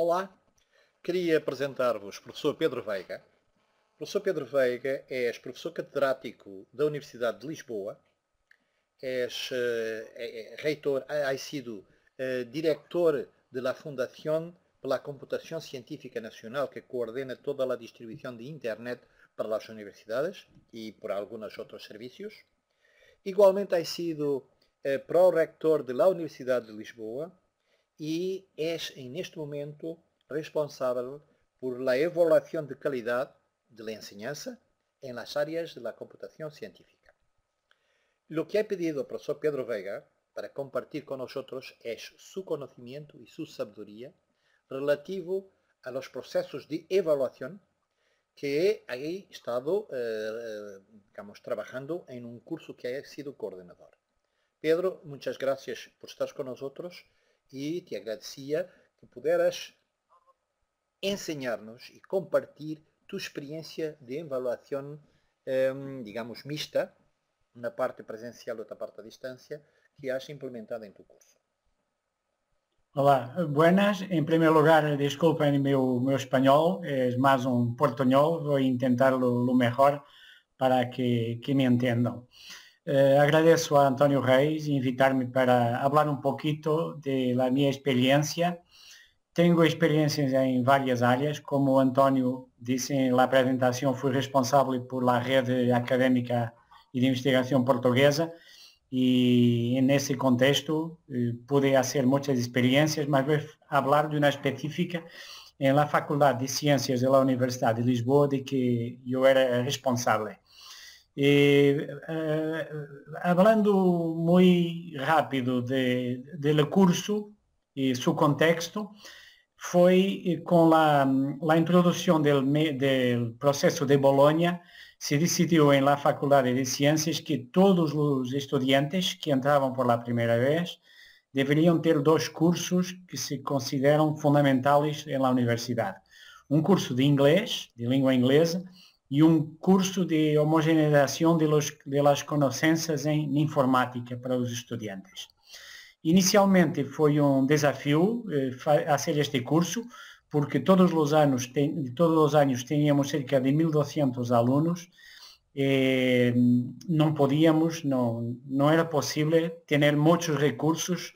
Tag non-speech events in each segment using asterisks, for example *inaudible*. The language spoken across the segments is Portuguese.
Olá, queria apresentar-vos o professor Pedro Veiga. O professor Pedro Veiga é professor catedrático da Universidade de Lisboa, é, é, é reitor, ha sido é, diretor da Fundação pela Computação Científica Nacional, que coordena toda a distribuição de Internet para as universidades e por alguns outros serviços. Igualmente ha sido eh, pró-rector da Universidade de Lisboa e é, neste momento, responsável por la evaluación de calidad de la enseñanza en las áreas de la computación científica. Lo que he pedido al profesor Pedro Vega para compartir con nosotros es su conocimiento y su sabiduría relativo a los procesos de evaluación que he estado eh, trabajando en un curso que he sido coordinador. Pedro, muchas gracias por estar con nosotros y te agradecía que pudieras enseñarnos y compartir tu experiencia de eh, digamos, mixta, una parte presencial otra parte a distancia, que has implementado en tu curso. Olá, buenas. Em primeiro lugar, desculpem meu, meu espanhol, é mais um portunhol, vou tentar-lo o melhor para que, que me entendam. Uh, agradeço a António Reis invitar-me para falar um pouquinho da minha experiência. Tenho experiências em várias áreas, como o António disse na apresentação, fui responsável por la rede académica e de investigação portuguesa. E nesse contexto eh, pude fazer muitas experiências, mas vou falar de uma específica em la Faculdade de Ciências da Universidade de Lisboa, de que eu era responsável. E, uh, falando muito rápido do curso e seu contexto, foi eh, com a, a introdução do, processo de Bolonha, se decidiu em la Faculdade de Ciências que todos os estudantes que entravam por la primeira vez deveriam ter dois cursos que se consideram fundamentais na universidade. Um curso de inglês, de língua inglesa, e um curso de homogeneização de, los, de las conhecências em informática para os estudantes. Inicialmente foi um desafio eh, fazer este curso, porque todos os anos, todos os anos tínhamos cerca de 1.200 alunos, eh, não podíamos, não, não era possível ter muitos recursos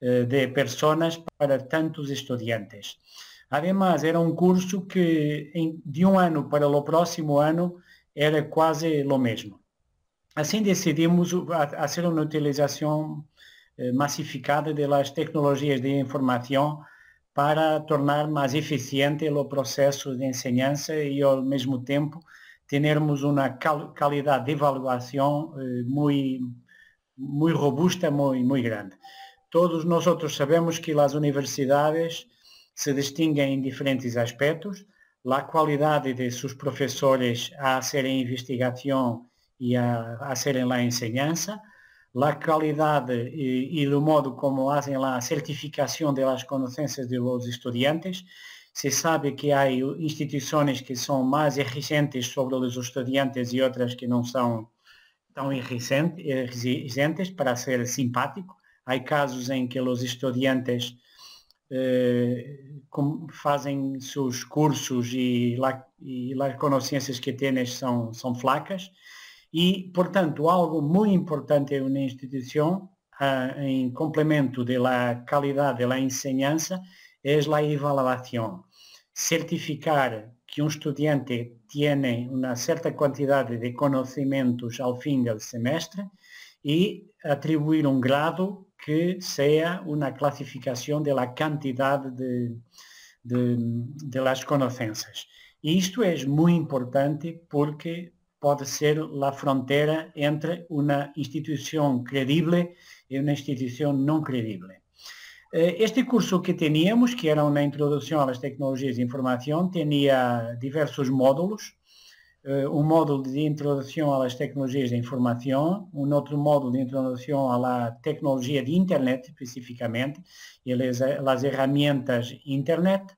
eh, de pessoas para tantos estudantes. Además, era um curso que de um ano para o próximo ano era quase o mesmo. Assim decidimos fazer uma utilização eh, massificada das tecnologias de informação para tornar mais eficiente o processo de ensinança e ao mesmo tempo termos uma qualidade de avaliação eh, muito muito robusta, muito, muito grande. Todos nós sabemos que as universidades se distinguem em diferentes aspectos, a qualidade de seus professores a hacerem investigação e a, a hacerem a enseñanza, la qualidade e, e do modo como fazem a certificação das conhecências dos estudantes. Se sabe que há instituições que são mais exigentes sobre os estudantes e outras que não são tão exigentes para ser simpático. Há casos em que os estudantes fazem seus cursos e, lá, e as conhecências que têm são, são flacas e, portanto, algo muito importante em uma instituição, em complemento da qualidade da enseñanza, é a avaliação. Certificar que um estudante tem uma certa quantidade de conhecimentos ao fim do semestre e atribuir um grado que seja uma classificação da quantidade de, de, de las conhecências. E isto é muito importante porque pode ser a fronteira entre uma instituição credível e uma instituição não credível. Eh, este curso que teníamos, que era uma introdução às tecnologias de informação, tinha diversos módulos. Eh, um módulo de introdução às tecnologias de informação, um outro módulo de introdução à tecnologia de internet, especificamente, e as ferramentas internet,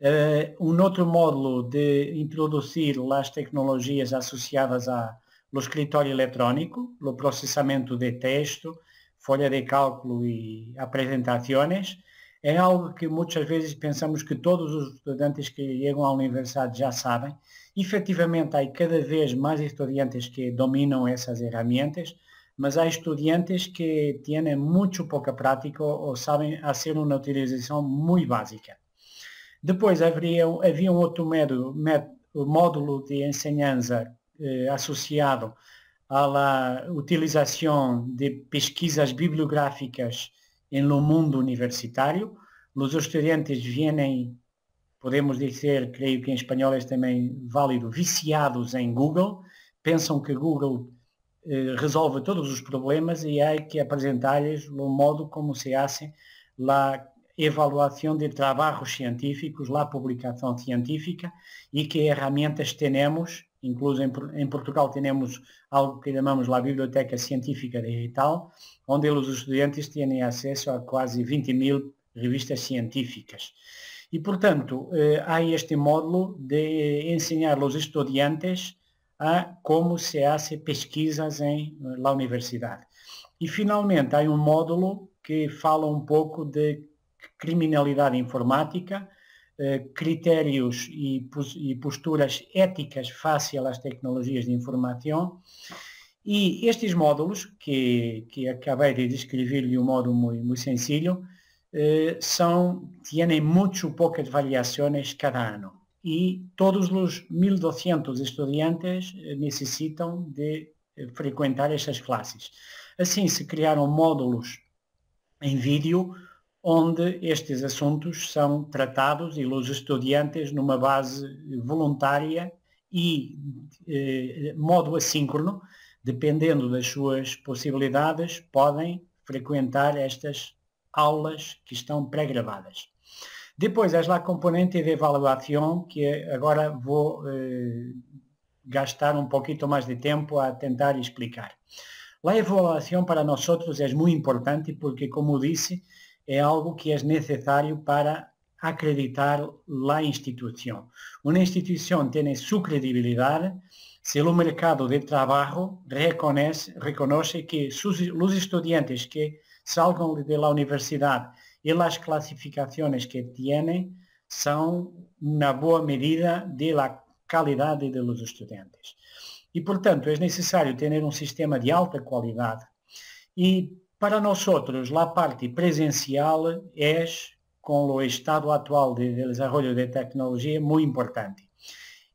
Uh, um outro módulo de introduzir as tecnologias associadas ao escritório eletrônico, o processamento de texto, folha de cálculo e apresentações. É algo que muitas vezes pensamos que todos os estudantes que chegam à universidade já sabem. Efetivamente, há cada vez mais estudantes que dominam essas ferramentas, mas há estudantes que têm muito pouca prática ou sabem fazer uma utilização muito básica. Depois havia um outro método, módulo de ensinança eh, associado à utilização de pesquisas bibliográficas no mundo universitário. Os estudantes vêm, podemos dizer, creio que em espanhol é também válido, viciados em Google, pensam que Google eh, resolve todos os problemas e há que apresentar-lhes o modo como se hace a avaliação de trabalhos científicos, a publicação científica e que ferramentas temos, incluso em, em, Portugal temos algo que chamamos a Biblioteca Científica Digital, onde os estudantes têm acesso a quase 20 mil revistas científicas. E, portanto, eh, há este módulo de ensinar aos estudantes a como se hace pesquisas em la universidade. E finalmente há um módulo que fala um pouco de criminalidade informática, eh, critérios e, posturas éticas face às tecnologias de informação. E estes módulos, que, que acabei de descrever de um modo muito, muito sencillo, eh, são, têm muito poucas variações cada ano e todos os 1.200 estudantes eh, necessitam de eh, frequentar estas classes. Assim se criaram módulos em vídeo onde estes assuntos são tratados e os estudantes numa base voluntária e eh, modo assíncrono, dependendo das suas possibilidades, podem frequentar estas aulas que estão pré-gravadas. Depois, há a componente de avaliação, que agora vou eh, gastar um pouquinho mais de tempo a tentar explicar. A avaliação para nós é muito importante porque, como disse, é algo que é necessário para acreditar a instituição. Uma instituição tem sua credibilidade se o mercado de trabalho reconhece, reconhece que os estudantes que salgam da universidade y las clasificaciones que tienen son una boa medida de la calidad de los estudiantes. E, portanto, é necessário ter um sistema de alta qualidade. E, para nós, a parte presencial é, com o estado atual de, de desenvolvimento de tecnologia, muito importante.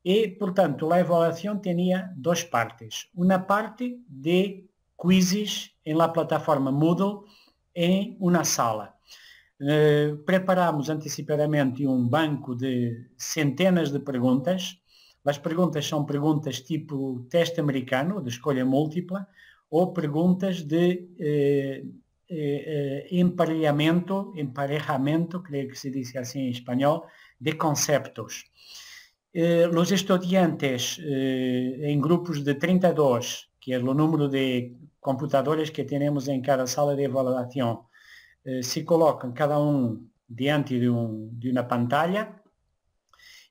E, portanto, a avaliação tinha duas partes. Uma parte de quizzes em la plataforma Moodle em uma sala. Eh, preparamos antecipadamente um banco de centenas de perguntas. As perguntas são perguntas tipo teste americano, de escolha múltipla, ou perguntas de eh, eh, emparelhamento, emparejamento, creio que se diz assim em espanhol, de conceptos. Eh, os estudantes eh, em grupos de 32, que é o número de computadores que temos em cada sala de avaliação, eh, se colocam cada um diante de, um, de uma pantalla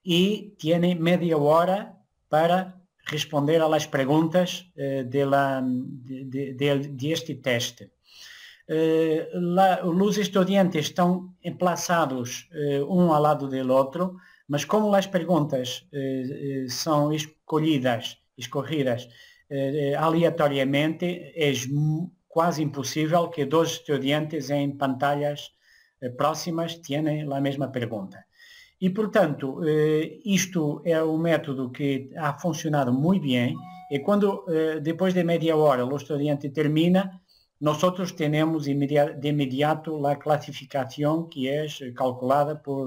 e têm meia hora para responder às perguntas eh, de, de, de, este teste. Eh, os estudantes estão emplaçados eh, um ao lado do outro, mas como as perguntas são escolhidas, escorridas aleatoriamente, é quase impossível que dois estudantes em pantalhas próximas tenham a mesma pergunta. E, portanto, eh, isto é um método que ha funcionado muito bem e quando, eh, depois de meia hora, o estudante termina, nós temos de imediato a classificação que é calculada por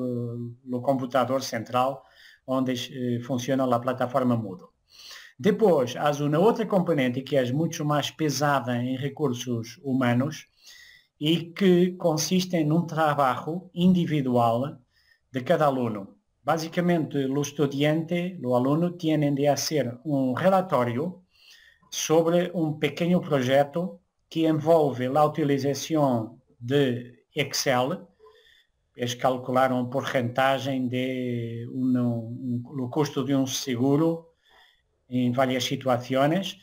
o computador central onde funciona a plataforma Moodle. Depois, há uma outra componente que é muito mais pesada em recursos humanos e que consiste num trabalho individual de cada aluno. Basicamente, o estudante, o aluno, tem de fazer um relatório sobre um pequeno projeto que envolve a utilização de Excel, eles calcularam uma porcentagem de um, um, o custo de um seguro em várias situações.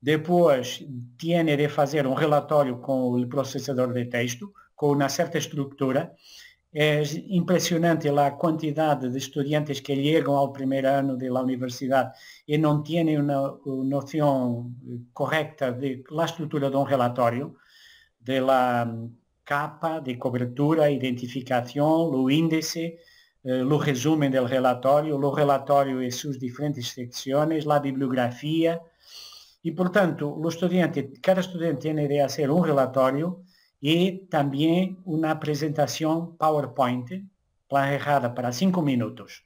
Depois, tem de fazer um relatório com o processador de texto, com uma certa estrutura, É impressionante a quantidade de estudantes que chegam ao primeiro ano da universidade e não têm uma noção correta da estrutura de um relatório, da capa de cobertura, identificação, o índice, eh, o resumo do relatório, o relatório e suas diferentes secções, a bibliografia. E, portanto, o estudante, cada estudante tem de fazer um relatório e também uma apresentação PowerPoint planejada para cinco minutos.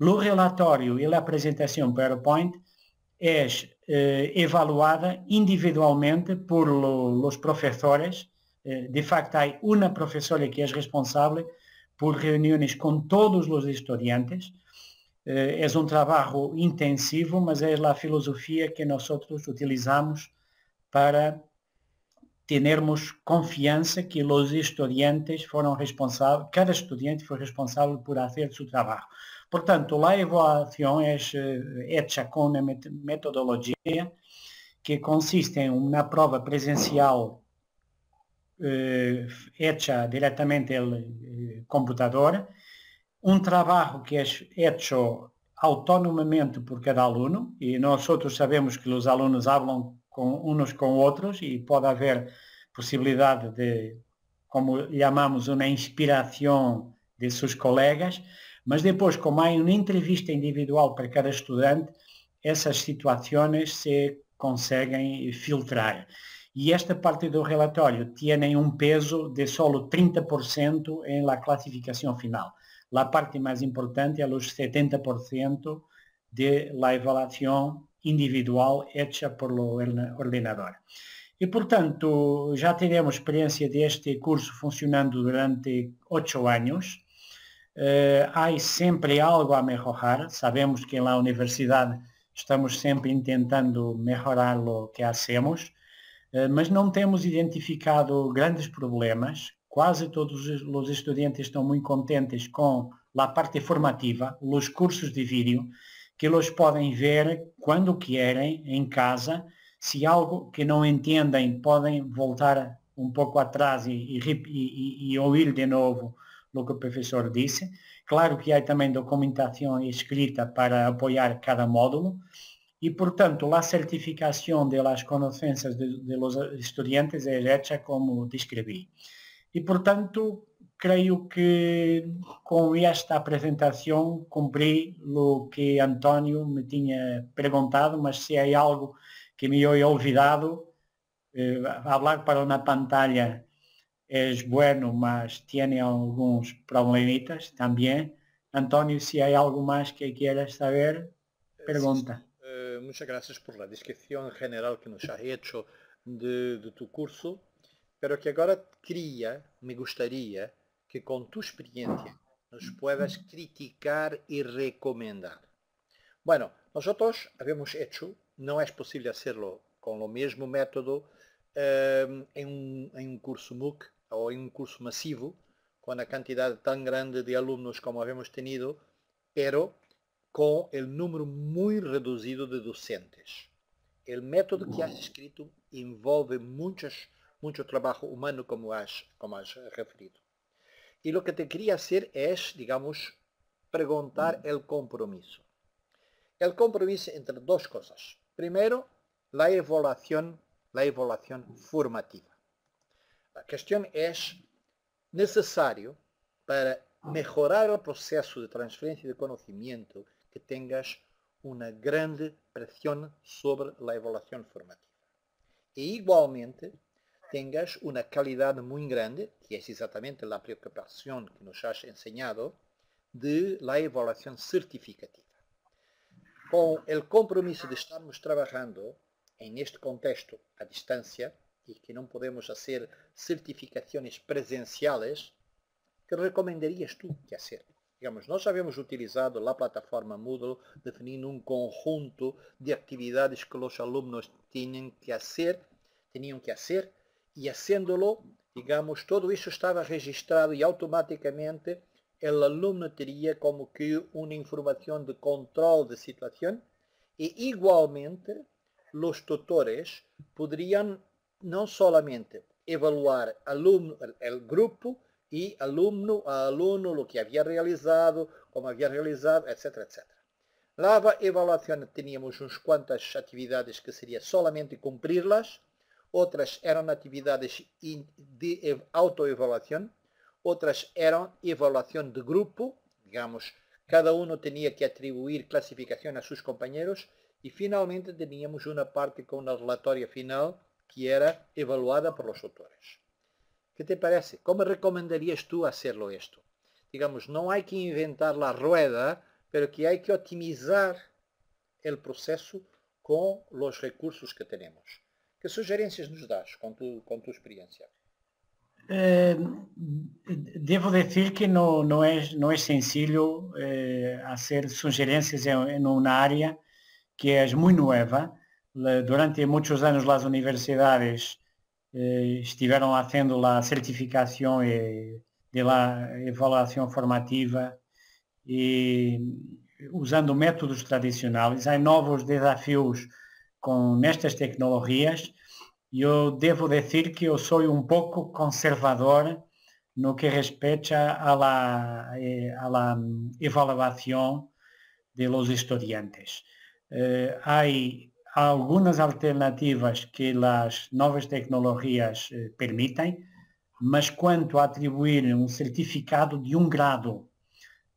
O relatório e a apresentação PowerPoint é eh, evaluada individualmente por lo, os professores. Eh, de facto, há uma professora que é responsável por reuniões com todos os estudantes. Eh, é um trabalho intensivo, mas é a filosofia que nós utilizamos para termos confiança que os estudantes foram responsáveis, cada estudante foi responsável por fazer seu trabalho. Portanto, a avaliação é hecha com uma metodologia que consiste em uma prova presencial eh, hecha diretamente no eh, computador, um trabalho que é hecho autonomamente por cada aluno, e nós outros sabemos que os alunos falam com uns com outros e pode haver possibilidade de, como chamamos, uma inspiração de seus colegas, mas depois, como há uma entrevista individual para cada estudante, essas situações se conseguem filtrar. E esta parte do relatório tem um peso de solo 30% em la classificação final. A parte mais importante é os 70% de la avaliação individual hecha por ordenador. E, portanto, já teremos experiência deste curso funcionando durante oito anos. Uh, há sempre algo a melhorar. Sabemos que na universidade estamos sempre tentando melhorar o que hacemos, uh, mas não temos identificado grandes problemas. Quase todos os estudantes estão muito contentes com a parte formativa, os cursos de vídeo, que eles podem ver quando querem em casa. Se algo que não entendem, podem voltar um pouco atrás e, e, e, e ouvir de novo o que o professor disse. Claro que há também documentação escrita para apoiar cada módulo e, portanto, a certificação das conhecências los estudantes é hecha como descrevi. E, portanto, creio que com esta apresentação cumpri o que António me tinha perguntado, mas se há algo que me he olvidado, eh, falar para uma pantalla é bueno, mas tem alguns problemitas também. António, se há algo mais que quieras saber, pergunta. Uh, muchas gracias por la descripción general que nos ha hecho de, de tu curso, pero que agora queria, me gostaria que con tu experiencia nos puedas criticar y recomendar. Bueno, nosotros habíamos hecho, no es posible hacerlo con lo mismo método um, en, un, en, un, curso MOOC o en un curso masivo, con la cantidad tan grande de alumnos como habíamos tenido, pero con el número muy reducido de docentes. El método que has escrito envolve muchos, mucho trabajo humano, como has, como has referido. Y lo que te quería hacer es, digamos, preguntar el compromiso. El compromiso entre dos cosas. Primero, la evaluación, la evaluación formativa. La cuestión es necesario para mejorar el proceso de transferencia de conocimiento que tengas una grande presión sobre la evaluación formativa. E igualmente tengas una calidad muy grande, que es exactamente la preocupación que nos has enseñado, de la evaluación certificativa. Con el compromiso de estarmos trabajando en este contexto a distancia y que no podemos hacer certificaciones presenciales, ¿qué recomendarías tú que hacer? Digamos, nós habíamos utilizado a plataforma Moodle definindo um conjunto de atividades que os alunos tinham que fazer, tinham que fazer e haciéndolo, digamos, todo isso estava registrado e automaticamente o aluno teria como que uma informação de controle de situação e igualmente os tutores poderiam não solamente evaluar aluno, o grupo y alumno a alumno lo que había realizado, cómo había realizado, etcétera, etcétera. La evaluación teníamos unas cuantas actividades que sería solamente cumplirlas, otras eran actividades de autoevaluación, otras eran evaluación de grupo, digamos, cada uno tenía que atribuir clasificación a sus compañeros y finalmente teníamos una parte con una relatoria final que era evaluada por los autores. ¿Qué te parece? ¿Cómo recomendarías tú hacerlo esto? Digamos, no hay que inventar la rueda, pero que hay que optimizar el proceso con los recursos que tenemos. ¿Qué sugerencias nos das con tu, con tu experiencia? Eh, devo decir que no, no, es, no es sencillo eh, hacer sugerencias en, en, área que es muy nueva. Durante muchos años las universidades eh, estiveram haciendo a certificação e de la evaluação formativa e usando métodos tradicionais. Há novos desafios com nestas tecnologias eu devo dizer que eu sou um pouco conservador no que respeita a la, eh, a la evaluação de los estudiantes. Eh, há algunas alternativas que las nuevas tecnologías eh, permiten, mas quanto a atribuir un certificado de un grado,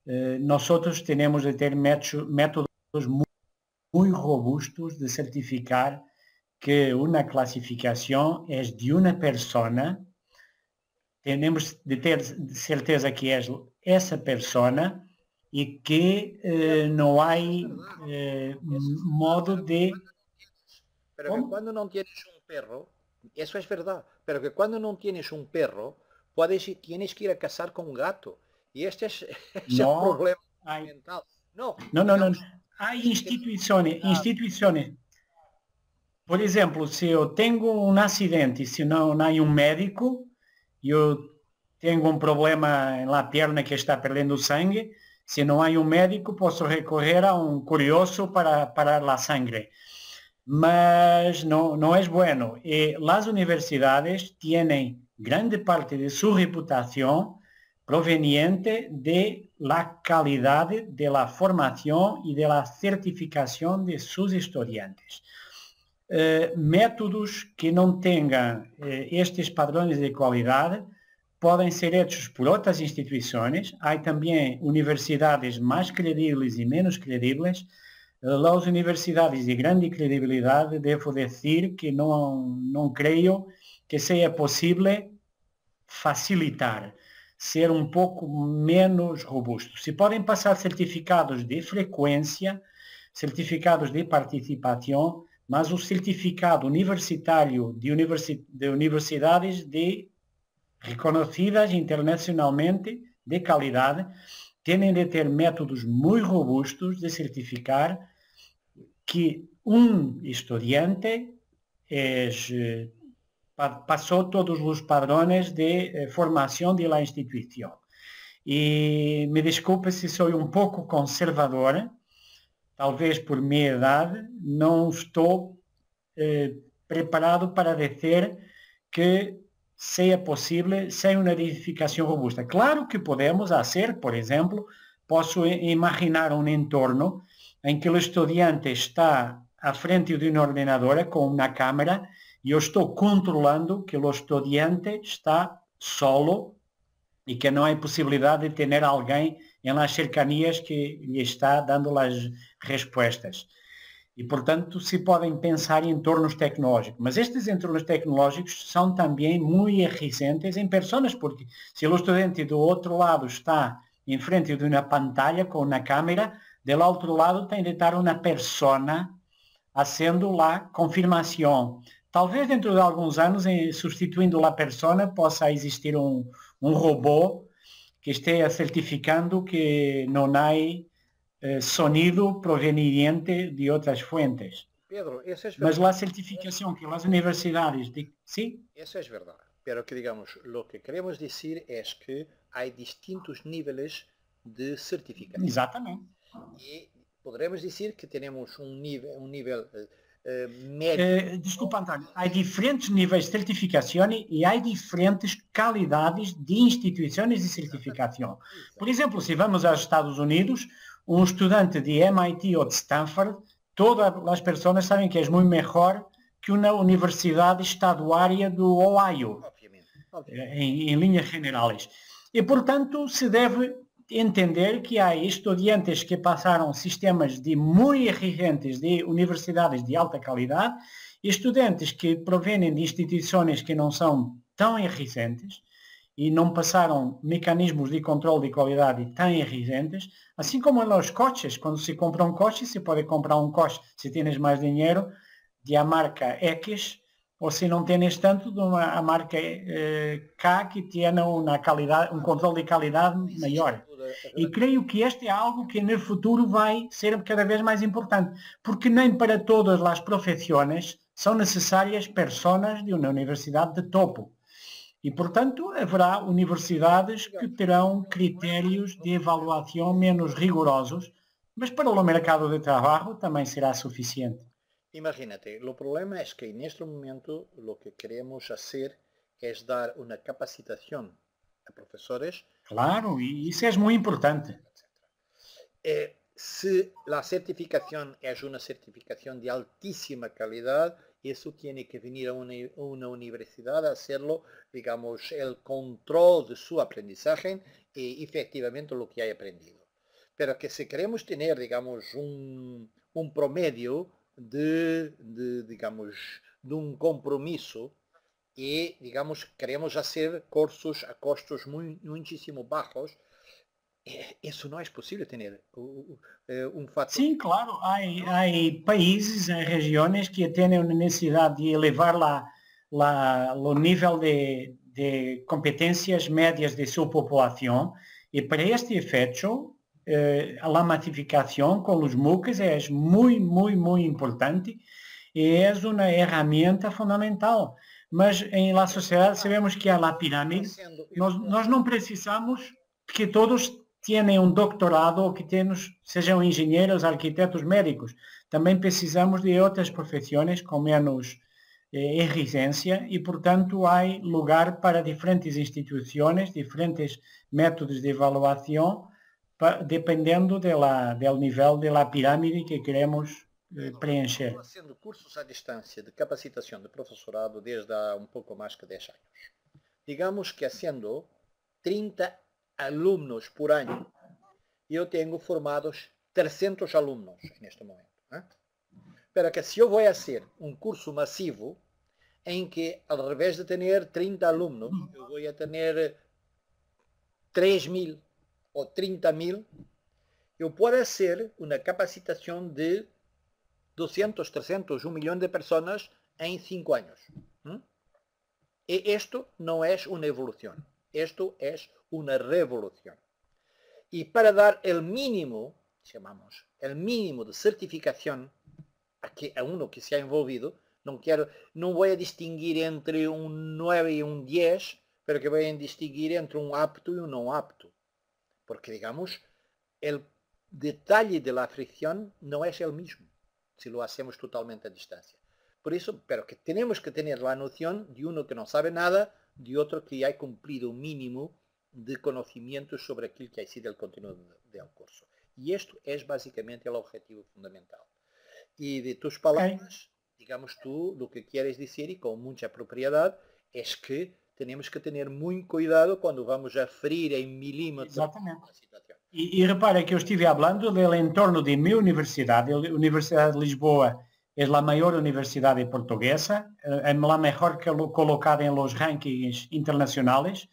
eh, nosotros tenemos de ter métodos muy, muy robustos de certificar que una clasificación es de una persona, tenemos de ter certeza que es essa persona e que eh, não há eh, modo de Pero que cuando no tienes un perro, eso es verdad, pero que cuando no tienes un perro, puedes, tienes que ir a cazar con un gato. Y este es, *laughs* es no, el problema hay, mental. No, no, no, no. Hay instituciones, instituciones. Por ejemplo, si yo tengo un accidente y si no, no hay un médico, yo tengo un problema en la pierna que está perdiendo sangre, si no hay un médico, puedo recorrer a un curioso para parar la sangre mas no, no es bueno. Y las universidades tienen grande parte de su reputación proveniente de la calidad de la formación y de la certificación de sus estudiantes. Eh, métodos que não tenham eh, estes padrões de qualidade podem ser hechos por outras instituições. Há também universidades mais credíveis e menos credíveis las universidades de grande credibilidade, devo dizer que não, não creio que seja possível facilitar, ser um pouco menos robusto. Se podem passar certificados de frequência, certificados de participação, mas o certificado universitário de, universi de universidades de reconhecidas internacionalmente de qualidade, têm de ter métodos muito robustos de certificar que um estudiante es, passou todos os padrões de eh, formação de la instituição. E me desculpe se sou um pouco conservadora, talvez por minha idade, não estou eh, preparado para dizer que seja possível sem uma edificação robusta. Claro que podemos fazer, por exemplo, posso imaginar um entorno em que o estudante está à frente de uma ordenadora com uma câmera e eu estou controlando que o estudante está solo e que não há possibilidade de ter alguém em las cercanias que lhe está dando as respostas. E, portanto, se podem pensar em entornos tecnológicos. Mas estes entornos tecnológicos são também muito recentes em pessoas, porque se o estudante do outro lado está em frente de uma pantalla com uma câmera, do outro lado tem de estar uma persona fazendo lá confirmação. Talvez dentro de alguns anos, substituindo a persona, possa existir um, um robô que esteja certificando que não há eh, sonido proveniente de outras fuentes. Pedro, eso es Mas a certificação que as universidades... De... ¿Sí? Eso es verdad. Pero que digamos, lo que queremos decir es que hay distintos niveles de certificación. Exatamente. E poderemos dizer que temos um nível, um nível eh, médio. desculpa, António, há diferentes níveis de certificação e há diferentes qualidades de instituições de certificação. Por exemplo, se vamos aos Estados Unidos, um estudante de MIT ou de Stanford, todas as pessoas sabem que é muito melhor que uma universidade estaduária do Ohio, obviamente, obviamente. Em, em linhas generais. E, portanto, se deve entender que há estudantes que passaram sistemas de muito exigentes de universidades de alta qualidade, estudantes que provêm de instituições que não são tão exigentes e não passaram mecanismos de controle de qualidade tão exigentes, assim como nos coches, quando se compra um coche, se pode comprar um coche se tienes mais dinheiro de a marca X, ou se não tienes tanto de uma a marca eh, K que tenha uma qualidade, um controle de qualidade maior. E creio que este é algo que no futuro vai ser cada vez mais importante, porque nem para todas as profissões são necessárias pessoas de uma universidade de topo. E, portanto, haverá universidades que terão critérios de avaliação menos rigorosos, mas para o mercado de trabalho também será suficiente. Imagínate, o problema é que neste momento o que queremos fazer é dar uma capacitação a professores Claro, y eso es muy importante. Eh, si la certificación es una certificación de altísima calidad, eso tiene que venir a una, una, universidad a hacerlo, digamos, el control de su aprendizaje y efectivamente lo que hay aprendido. Pero que si queremos tener, digamos, un, un promedio de, de, digamos, de un compromiso e, digamos, queremos fazer cursos a custos muito, muitíssimo baixos, isso não é possível ter um fator. Sim, claro, há, há países, há regiões que têm a necessidade de elevar lá, lá o nível de, de competências médias de sua população e para este efeito eh, a matificação com os MOOCs é muito, muito, muito importante e é uma ferramenta fundamental mas em la sociedade sabemos que a pirâmide. Nós, nós não precisamos que todos tenham um doutorado ou que tenham, sejam engenheiros, arquitetos, médicos. Também precisamos de outras profissões com menos eh, exigência e, portanto, há lugar para diferentes instituições, diferentes métodos de avaliação, dependendo do nível da pirâmide que queremos eh, preencher. Estou fazendo cursos à distância de capacitação de professorado desde há um pouco mais que 10 anos. Digamos que sendo 30 alunos por ano, eu tenho formados 300 alunos neste momento. Né? Pero que se eu vou fazer um curso massivo, em que, ao invés de ter 30 alunos, eu vou ter 3 mil ou 30 mil, eu posso fazer uma capacitação de 200, 300, 1 milhão de pessoas em 5 anos. ¿Mm? E isto não é uma evolução, isto é uma revolução. E para dar o mínimo, chamamos, o mínimo de certificação a, que, a uno que se ha envolvido, não quero, não vou distinguir entre um 9 e um 10, pero que vou distinguir entre um apto e um não apto. Porque, digamos, o detalhe de la fricción não é o mesmo si lo hacemos totalmente a distancia. Por eso, pero que tenemos que tener la noción de uno que no sabe nada, de otro que ha cumplido un mínimo de conocimiento sobre aquilo que ha sido el contenido del curso. Y esto es básicamente el objetivo fundamental. Y de tus palabras, digamos tú, lo que quieres decir y con mucha propiedad, es que tenemos que tener muito cuidado quando vamos a ferir em milímetros situação. E, e repara que eu estive falando do entorno de minha universidade, a Universidade de Lisboa é a maior universidade portuguesa, é a melhor colocada em los rankings internacionais.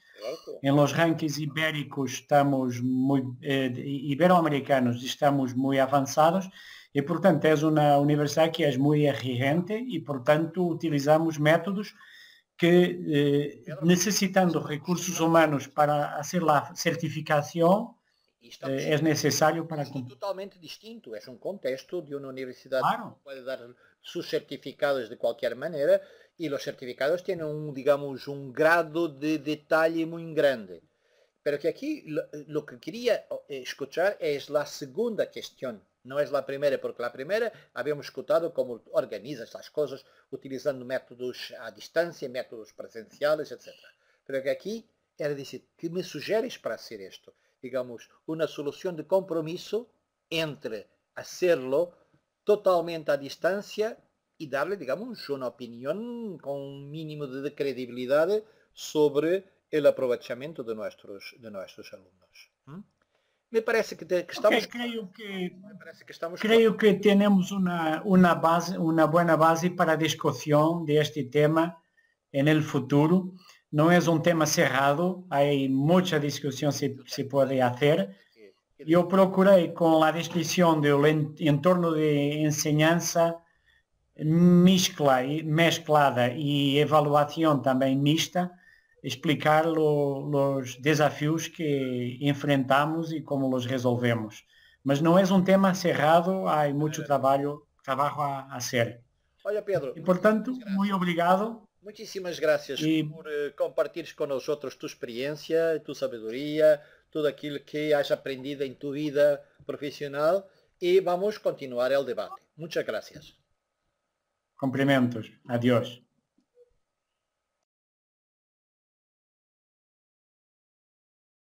Em los rankings ibéricos estamos muito, eh, ibero-americanos estamos muito avançados e, portanto, é uma universidade que é muito exigente e, portanto, utilizamos métodos que eh, necessitando recursos humanos para fazer a certificação eh, é necessário para... É totalmente distinto, é um contexto de uma universidade claro. que pode dar seus certificados de qualquer maneira e os certificados têm um, digamos, um grado de detalhe muito grande. Pero que aqui, lo que queria eh, escuchar é a segunda questão Não é a primeira, porque a primeira habíamos escutado como organiza estas coisas utilizando métodos à distância, métodos presenciais, etc. Pero aqui era dizer, que me sugeres para hacer isto? Digamos, uma solução de compromisso entre hacerlo totalmente à distância e darle, digamos, uma opinião com um mínimo de credibilidade sobre o aproveitamento de nossos, de. Me parece que, que estamos... Okay, creo que, que estamos creo que tenemos una, una, base, una buena base para discusión de este tema el futuro. No es un tema cerrado, hay mucha discusión se, se puede hacer. Yo procuré con la descripción del entorno de enseñanza mezcla, mezclada y evaluación también mixta, explicar lo, os desafios que enfrentamos e como os resolvemos. Mas não é um tema cerrado, há muito trabalho, trabalho a, a ser. Olha, Pedro. E, portanto, muito obrigado. Muitíssimas graças e... por uh, compartilhar com nós outros tua experiência, tua sabedoria, tudo aquilo que has aprendido em tua vida profissional e vamos continuar o debate. Muitas graças. Cumprimentos. Adiós.